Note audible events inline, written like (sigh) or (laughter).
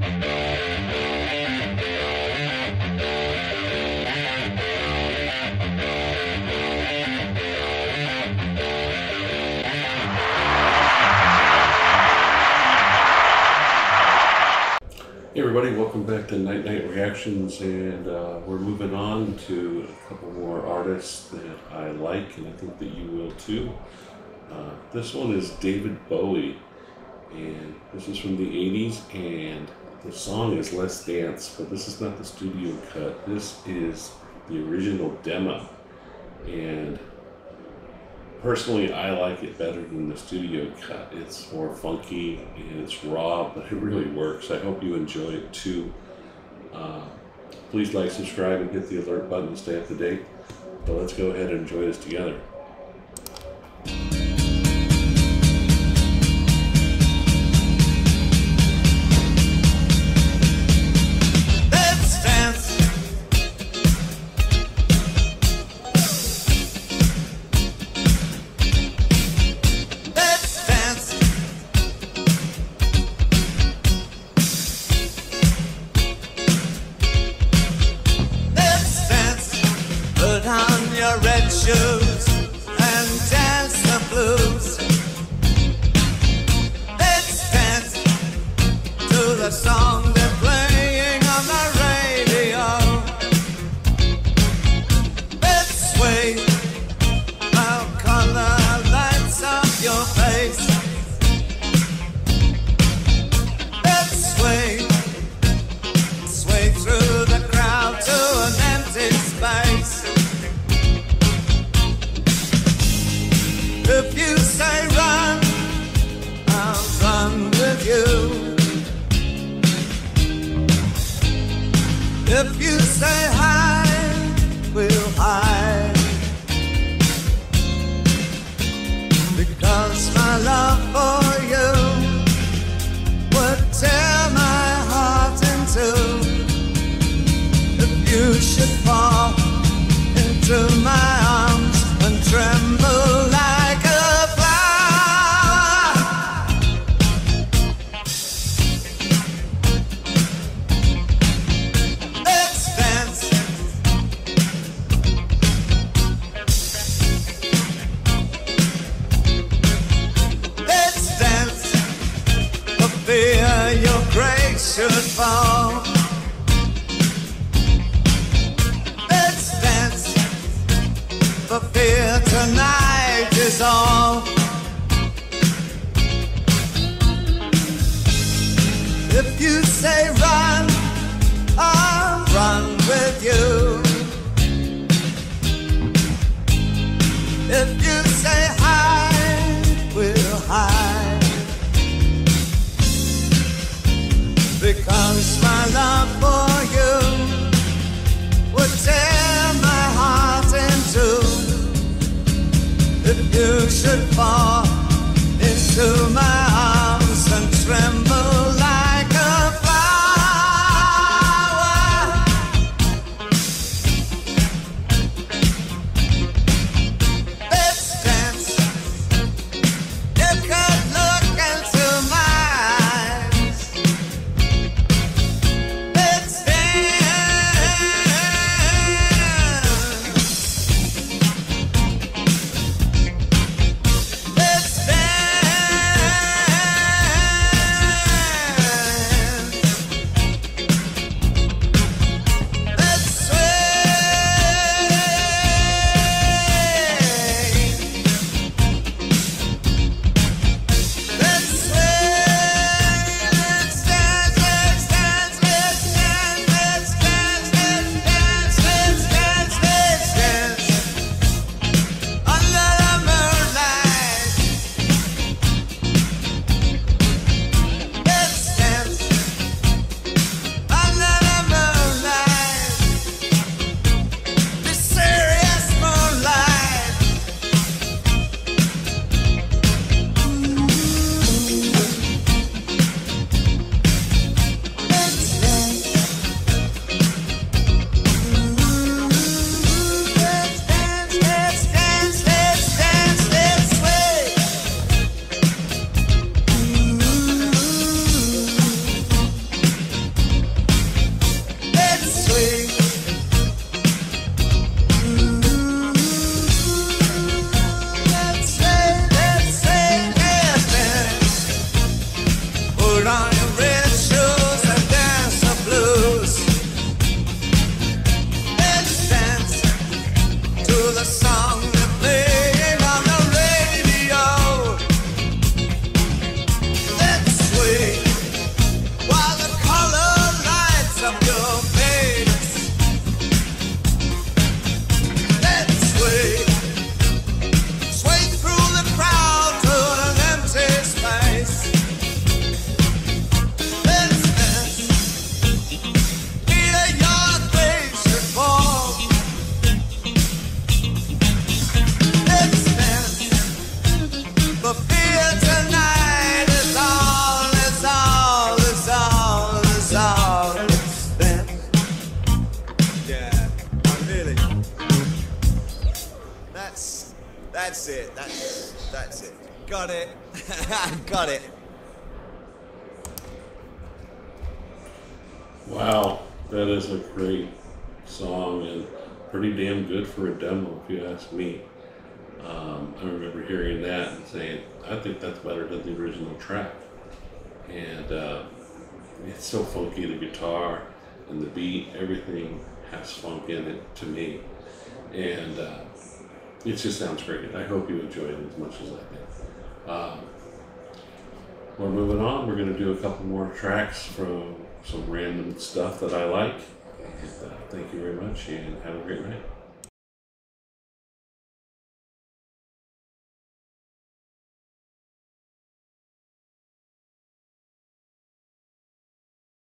Hey everybody, welcome back to NiteNite Reactions, and uh, we're moving on to a couple more artists that I like, and I think that you will too. Uh, this one is David Bowie, and this is from the 80s, and the song is Let's Dance, but this is not the studio cut. This is the original demo, and personally, I like it better than the studio cut. It's more funky and it's raw, (laughs) but it really works. I hope you enjoy it too. Uh, please like, subscribe, and hit the alert button to stay up to date. But let's go ahead and enjoy this together. Your red shoes and dance the blues. Let's dance to the song should fall. Let's dance. For fear tonight is all. If you say run, I'll run with you. It. That's that's it. Got it. (laughs) Got it. Wow, that is a great song and pretty damn good for a demo, if you ask me. Um, I remember hearing that and saying, I think that's better than the original track. And uh, it's so funky the guitar and the beat, everything has funk in it to me. And uh, it just sounds great. I hope you enjoy it as much as I did. Um, we're moving on. We're going to do a couple more tracks from some random stuff that I like. And uh, thank you very much and have a great night.